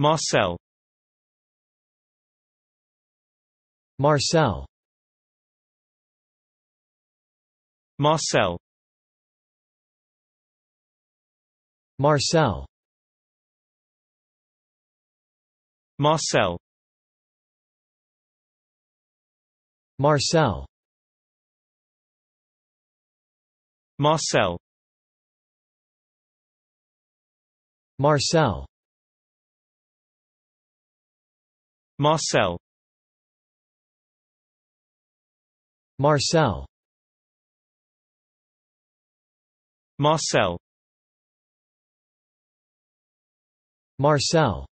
Marcel. Marcel. Marcel. Marcel. Marcel. Marcel. Marcel. Marcel Marcel. Marcel. Marcel. Marcel